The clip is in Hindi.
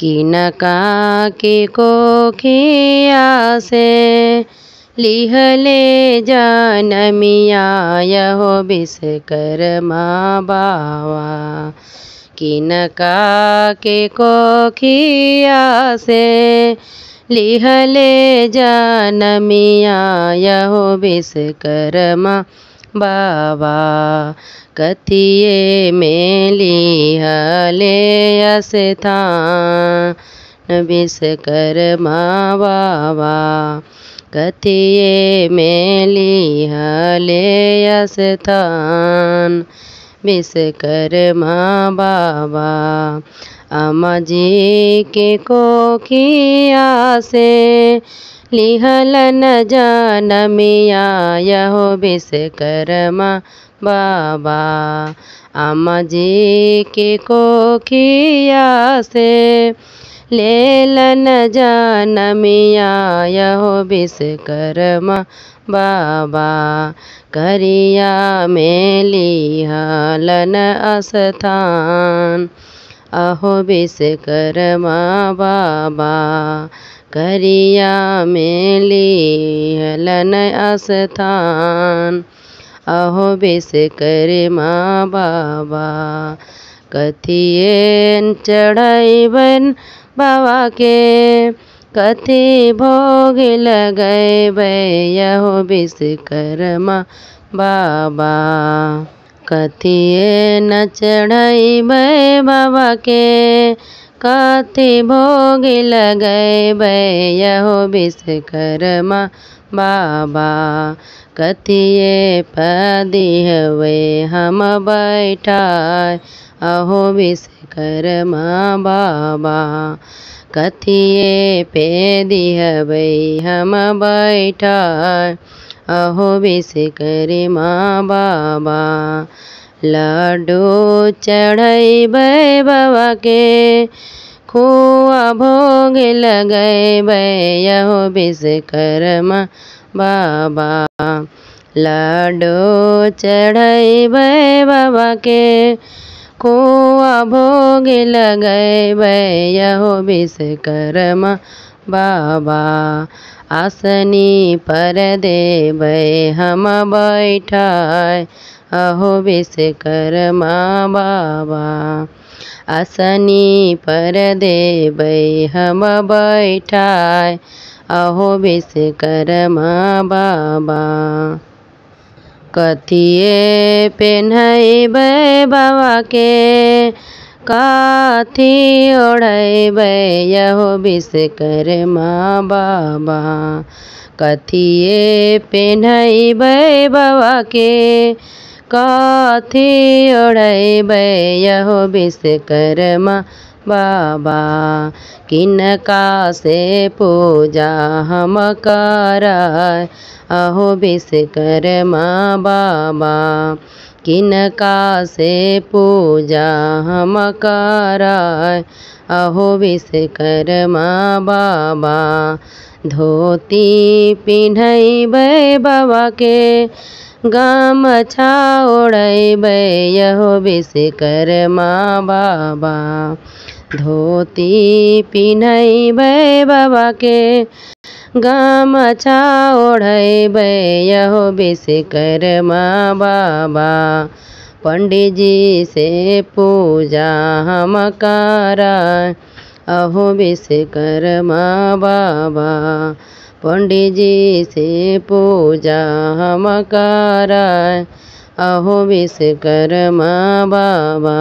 किनका के कोखिया से लिहले जनमिया यहो विश्वकर्मा बावा किनका के कोखिया से लिहले जनमिया यहो विश्वकर्मा बाबा कथिए में लिहले स्थान विश्वकर्मा बाबा कथिए में लिहले स्थान विश्वकर्मा बाबा अम्मा जी के कोखिया से लिहलन जनमिया यहो विश्वकर्मा बाबा अम्मा जी के कोखिया से लेलन जनमिया यहो विश्वकर्मा बाबा, करिया में लिहलन स्थान अहो विश्वकर्मा बाबा, करिया में हलन स्थान अहो विश्वकर्मा बाबा कथिए चढ़ैबन बाबा के कथी भोग लगैबै यहो विश्वकर्मा बाबा। कथिए न चढ़ैबै बाबा के कथी भोग लगैबै यहो विश्वकर्मा बाबा। कथिए पदिहबै हम बैठाय अहो विश्वकर्मा बाबा कथिए पे दिहबै हम बैठा अहो विश्वकर्मा बाबा, लड्डू चढ़ैबै बाबा के, खोआ भोग लगैबै यहो विश्वकर्मा बाबा। लड्डू चढ़ैबै बाबा के खोआ भोग लगैबै यहो विश्वकर्मा बाबा। आसनी पर देबै हम बैठाय अहो विश्वकर्मा बाबा। आसनी पर देबै हम बैठाय अहो विश्वकर्मा बाबा। कथिए पेन्हैबै बाबा के काथी ओढ़ैबै यहो विश्वकर्मा बाबा। कथिए पेन्हैबै बाबा के काथी ओढ़ैबै यहो विश्वकर्मा बाबा। किनका से पूजा हम कराय अहो विश्वकर्मा बाबा। किनका से पूजा हम कराय अहो विश्वकर्मा बाबा। धोती पिन्हैबै बाबा के गमछा ओढ़ैबै यहो विश्वकर्मा बाबा धोती पिन्हैबै बाबा के गमछा ओढ़ैबै यहो विश्वकर्मा बाबा पंडित जी से पूजा हम कराय अहो विश्वकर्मा बाबा पंडितजी से पूजा हम कराए। अहो विश्वकर्मा बाबा।